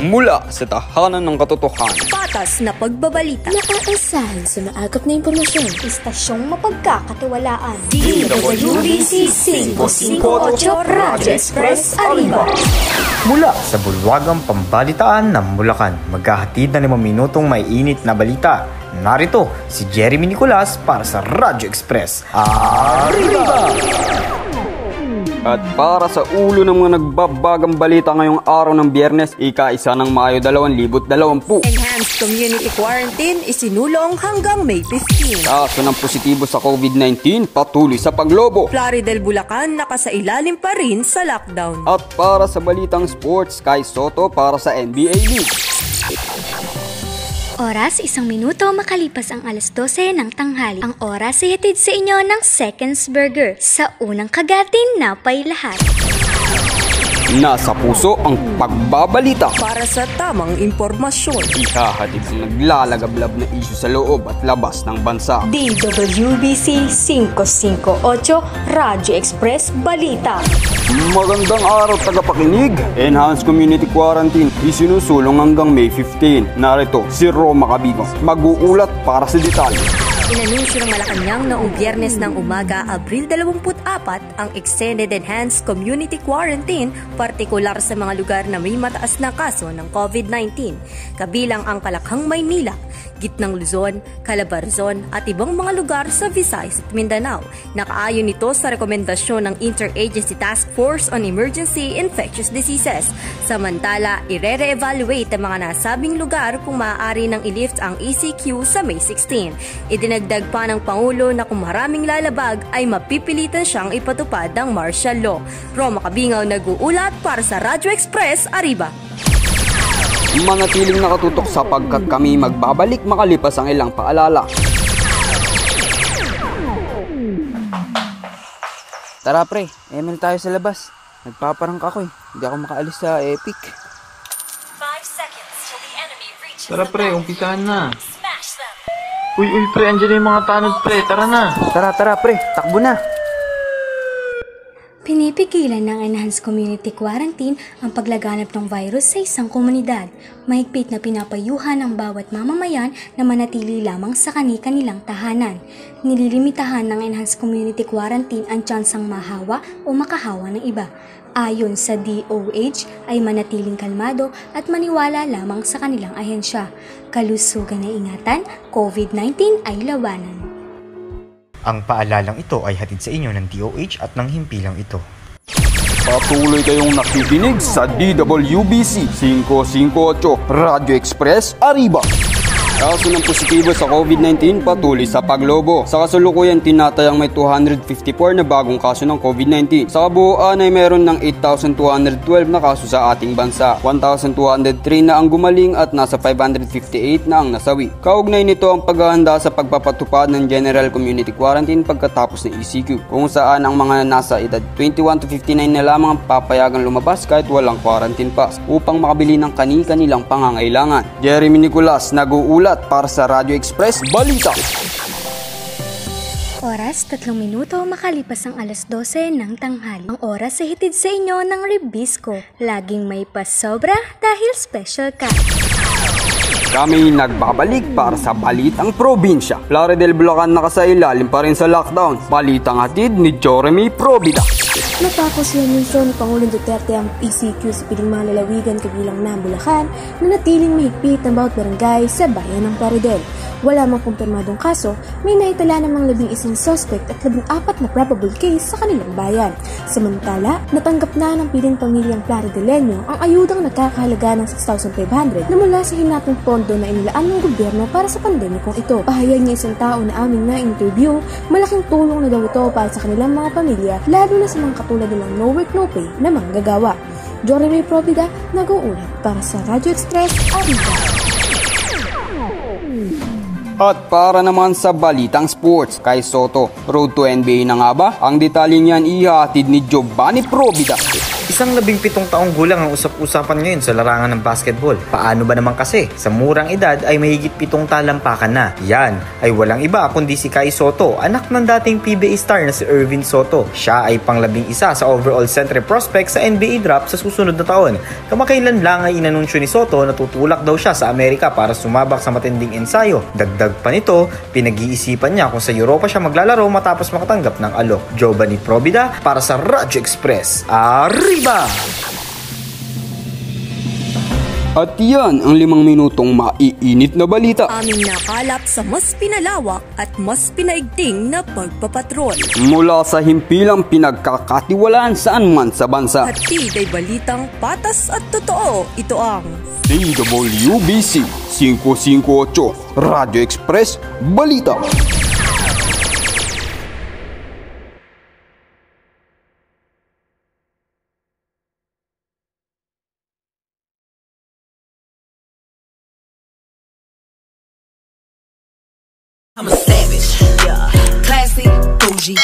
Mula sa tahanan ng katotohanan. Patas na pagbabalita. Nakaasahan sa maagap na impormasyon. Istasyong mapagkakatiwalaan. DWBC 558 Radyo Express Arriba. Mula sa bulwagang pambalitaan ng Bulacan, maghahatid na 5 minutong may init na balita. Narito si Jeremy Nicolas para sa Radyo Express. Arriba! At para sa ulo ng mga nagbabagang balita ngayong araw ng biyernes, ika-isa ng Mayo 2020. Enhanced community quarantine isinulong hanggang May 15. Kaso ng positibo sa COVID-19 patuloy sa paglobo. Plaridel Bulacan nakasailalim pa rin sa lockdown. At para sa balitang sports, Kai Soto para sa NBA League. Oras, isang minuto makalipas ang alas 12 ng tanghali. Ang oras ay hatid sa inyo ng Seconds Burger. Sa unang kagatin, napay lahat. Nasa puso ang pagbabalita. Para sa tamang impormasyon. Ihahatid ang naglalagablab na isyu sa loob at labas ng bansa. DWBC 558 Radyo Express Balita. Magandang araw tagapakinig. Enhanced Community Quarantine isinusulong hanggang May 15. Narito si Roma Cabigo. Mag-uulat para sa detalye. Inanunsyo ng Malacanang noong biyernes ng umaga, Abril 24, ang Extended Enhanced Community Quarantine, partikular sa mga lugar na may mataas na kaso ng COVID-19, kabilang ang Kalakhang, Maynila, Gitnang Luzon, Calabarzon at ibang mga lugar sa Visayas at Mindanao. Nakaayon ito sa rekomendasyon ng Interagency Task Force on Emergency Infectious Diseases. Samantala, ire-re-evaluate ang mga nasabing lugar kung maaari nang ilift ang ECQ sa May 16. Idinagdag pa ng Pangulo na kung maraming lalabag ay mapipilitan siyang ipatupad ang martial law. Roma Kabingaw nag-uulat para sa Radyo Express, Arriba. Manatiling nakatutok sapagkat kami magbabalik makalipas ang ilang paalala. Tara pre, ML tayo sa labas. Nagpaparangk ako eh. Hindi ako makaalis sa Epic. Tara pre, umpisahan na. Uy, uy pre, andyan na yung mga tanod pre. Tara na. Tara, tara pre, takbo na. Pinipigilan ng Enhanced Community Quarantine ang paglaganap ng virus sa isang komunidad. Mahigpit na pinapayuhan ang bawat mamamayan na manatili lamang sa kani-kanilang tahanan. Nililimitahan ng Enhanced Community Quarantine ang tsansang mahawa o makahawa ng iba. Ayon sa DOH ay manatiling kalmado at maniwala lamang sa kanilang ahensya. Kalusugan na ingatan, COVID-19 ay labanan. Ang paalalang ito ay hatid sa inyo ng DOH at ng himpilang ito. Patuloy kayong nakikinig sa DWBC 558 Radio Express Arriba. Kaso ng positibo sa COVID-19 patuloy sa paglobo. Sa kasalukuyan, tinatayang may 254 na bagong kaso ng COVID-19. Sa kabuuan ay meron ng 8,212 na kaso sa ating bansa. 1,203 na ang gumaling at nasa 558 na ang nasawi. Kaugnay nito ang paghahanda sa pagpapatupad ng General Community Quarantine pagkatapos ng ECQ, kung saan ang mga nasa edad 21 to 59 na lamang ang papayagang lumabas kahit walang quarantine pass upang makabili ng kani-kanilang pangangailangan. Jeremy Nicolas, nag-uulat para sa Radio Express Balita. Oras, tatlong minuto makalipas ang alas 12 ng tanghali. Ang oras ay hitid sa inyo ng Ribisco. Laging may pasobra dahil special ka. Kami nagbabalik para sa Balitang Probinsya. Plaridel Bulacan nakasailalim pa rin sa lockdown. Balitang hatid ni Jeremy Probida. Natapos yung misyon ni Pangulong Duterte ang ECQ sa piling mga lalawigan kabilang na Bulacan na natiling mahigpit ang bawat barangay sa bayan ng Plaridel. Wala mang kumpirmadong kaso, may naitala namang labing isang suspect at labing apat na probable case sa kanilang bayan. Samantala, natanggap na ng piling pamilyang Plaridelenyo ang ayudang nakakahalaga ng 6,500 na mula sa hinapong pondo na inilaan ng gobyerno para sa pandemikong ito. Pahayag niya isang tao na aming na-interview, malaking tulong na daw ito para sa kanilang mga pamilya, lalo na sa mga katulad nilang no work no pay na manggagawa. Jory Provida, nag-uulat para sa Radio Express, Arriba. At para naman sa Balitang Sports, kay Soto, road to NBA na nga ba? Ang detalye niyan ihatid ni Giovanni Probida. Isang labing pitong taong gulang ang usap-usapan ngayon sa larangan ng basketball. Paano ba naman kasi? Sa murang edad ay mahigit pitong talampakan na. Yan ay walang iba kundi si Kai Soto, anak ng dating PBA star na si Irvin Soto. Siya ay panglabing isa sa overall centre prospect sa NBA draft sa susunod na taon. Kamakailan lang ay inanunsyo ni Soto na tutulak daw siya sa Amerika para sumabak sa matinding ensayo. Dagdag pa nito, pinag-iisipan niya kung sa Europa siya maglalaro matapos makatanggap ng alok. Giovanni Provida para sa Radyo Express. Arriba! At yan ang limang minutong maiinit na balita. Aming nakalap sa mas pinalawak at mas pinaigting na pagpapatrol. Mula sa himpilang pinagkakatiwalaan saan man sa bansa. Hatid ay balitang patas at totoo. Ito ang DWBC 558 Radio Express Balita. I'm a savage, yeah. Classy, bougie,